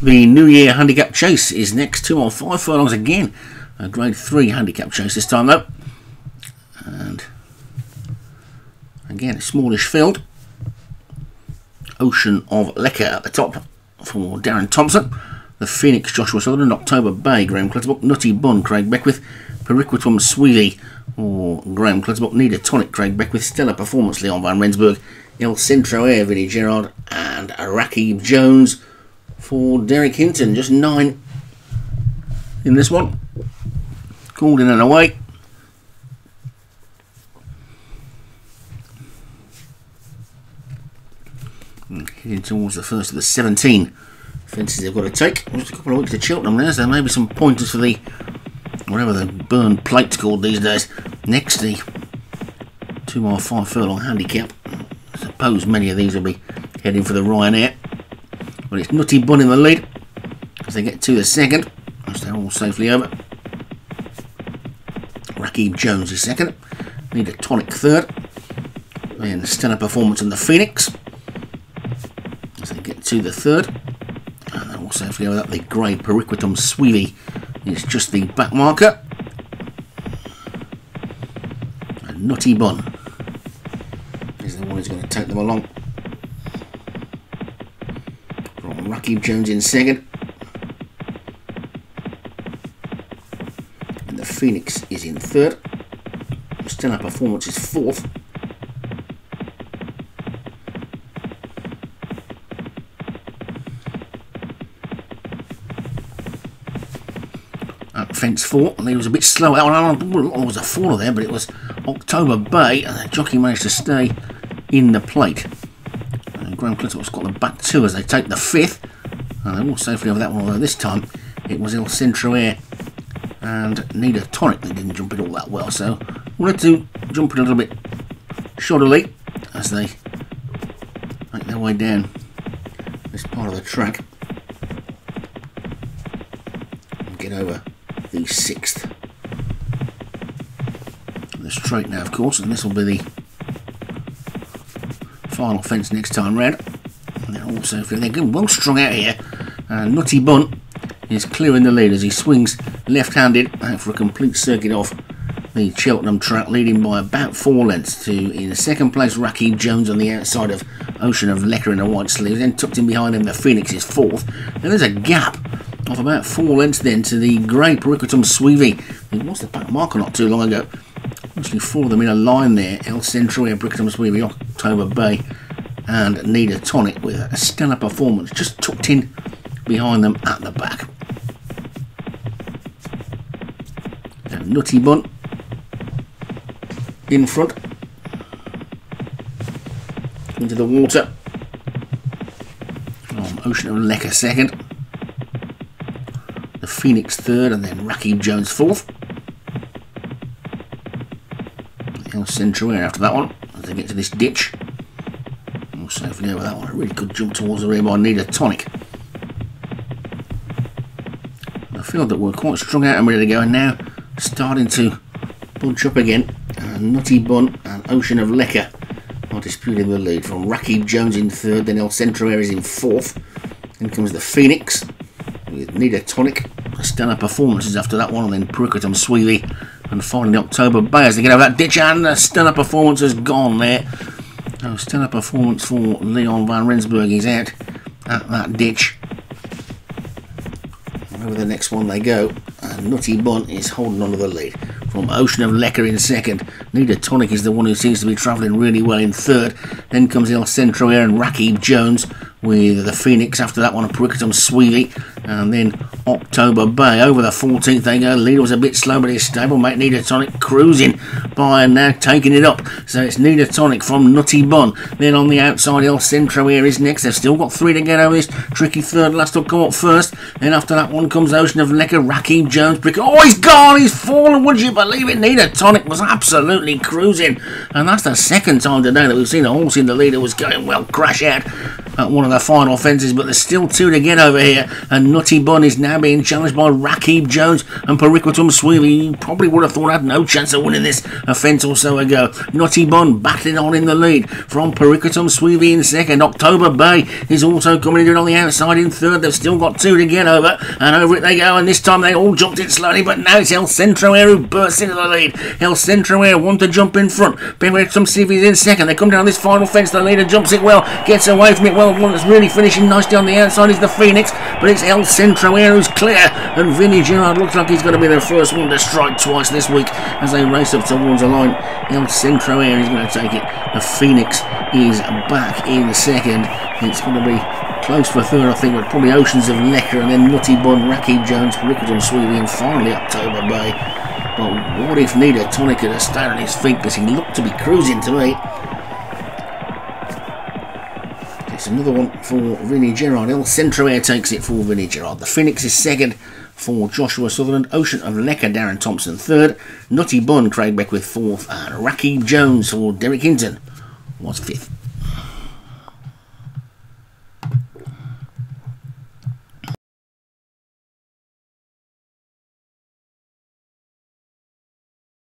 The New Year Handicap Chase is next, two on five furlongs again. A grade three handicap chase this time though. And again, a smallish field. Ocean of Lecker at the top for Darren Thompson. The Phoenix Joshua Sutherland, October Bay, Graham Clutterbuck, Nutty Bun, Craig Beckwith, Periquitum Sweely or Graham Clutterbuck, Need a Tonic, Craig Beckwith, Stellar Performance, Leon Van Rensburg, El Centro Air, Vinnie Gerard, and Rakib Jones for Derek Hinton. Just nine in this one. Called in and away. Heading towards the first of the 17 fences they've got to take. Just a couple of weeks to Cheltenham there, so maybe some pointers for the whatever the Byrne plate's called these days. Next, the two mile five furlong handicap. I suppose many of these will be heading for the Ryanair. But it's Nutty Bun in the lead as they get to the second. As they're all safely over. Rakib Jones is second. Need a tonic third. And stellar performance in the Phoenix. As they get to the third. And they're all safely over that. The grey Periquitum Sweely is just the back marker. Nutty Bun is the one who's going to take them along. Rakib Jones in second. And the Phoenix is in third. Stellar Performance is fourth. Fence four, and he was a bit slow. I was a faller there, but it was October Bay, and the jockey managed to stay in the plate. Graham Clutterbuck's got the back two as they take the fifth. And they're all safely over that one, although this time it was El Centro Air and Need a Tonic that didn't jump it all that well. So wanted to jump it a little bit shoddily as they make their way down this part of the track and get over the sixth. The straight now, of course, and this will be the final fence next time round. And they're also they're getting well strung out here. Uh, Nutty Bun is clearing the lead as he swings left-handed for a complete circuit off the Cheltenham track, leading by about four lengths to in second place Rakib Jones on the outside of Ocean of Lecker in a white sleeve. Then tucked in behind him, the Phoenix is fourth. Then there's a gap of about four lengths then to the grey Periquitum Sweevy. It was the back marker not too long ago. Actually, four of them in a line there. El Centro Periquitum Sweevy, October Bay, and Need a Tonic with a stellar performance, just tucked in behind them at the back. And Nutty Bun in front into the water. Um, Ocean of Lecker second. The Phoenix third, and then Rakib Jones fourth. El Centro after that one as they get to this ditch. All safely over that one. A really good jump towards the rear by Need a Tonic. I feel that we're quite strung out and ready to go, and now starting to bunch up again. Uh, Nutty Bun and Ocean of Lecker are disputing the lead from Rakib Jones in third, then El Centro is in fourth. Then comes the Phoenix with Need a Tonic. Stellar performances after that one, and then Periquitum Sweely and finally October Bay as they get over that ditch, and the stellar performance has gone there. Oh, stellar performance for Leon Van Rensburg. He's out at that ditch. Over the next one they go, and Nutty Bun is holding on to the lead from Ocean of Lecker in second. Need a Tonic is the one who seems to be travelling really well in third. Then comes El Centro Air and Rakib Jones with the Phoenix after that one, a Periquitum Sweely, and then October Bay. Over the 14th they go. Leader was a bit slow, but his stablemate Need a Tonic cruising by and now taking it up. So it's Need a Tonic from Nutty Bun. Then on the outside, El Centro Air is next. They've still got three to get over this tricky third. Last will come up first. Then after that one comes Ocean of Lecker, Rakib Jones. Oh, he's gone! He's fallen! Would you believe it? Need a Tonic was absolutely cruising. And that's the second time today that we've seen a horse in the leader was going well crash out at one of the final fences. But there's still two to get over here. And Nutty Bun is now being challenged by Rakib Jones and Periquitum Sweevy. You probably would have thought had no chance of winning this a fence or so ago. Nutty Bun battling on in the lead from Periquitum Sweevy in second. October Bay is also coming in on the outside in third. They've still got two to get over, and over it they go. And this time they all jumped it slowly, but now it's El Centro Air who bursts into the lead. El Centro Air want to jump in front. Periquitum Sweevy's in second. They come down this final fence. The leader jumps it well, gets away from it well. Really finishing nicely on the outside is the Phoenix, but it's El Centro Air who's clear. And Vinnie Gerard looks like he's going to be the first one to strike twice this week as they race up towards the line. El Centro Air is going to take it. The Phoenix is back in second. It's going to be close for third, I think, with probably Oceans of Lecker and then Nutty Bun, Rakib Jones, Rickardon Sweevy, and finally October Bay. But what if Need a Tonic had stayed on his feet because he looked to be cruising to me. It's another one for Vinnie Gerard. El Centro Air takes it for Vinnie Gerard. The Phoenix is second for Joshua Sutherland. Ocean of Lecker, Darren Thompson third. Nutty Bun, Craig Beckwith fourth. And Rakib Jones for Derek Hinton was fifth.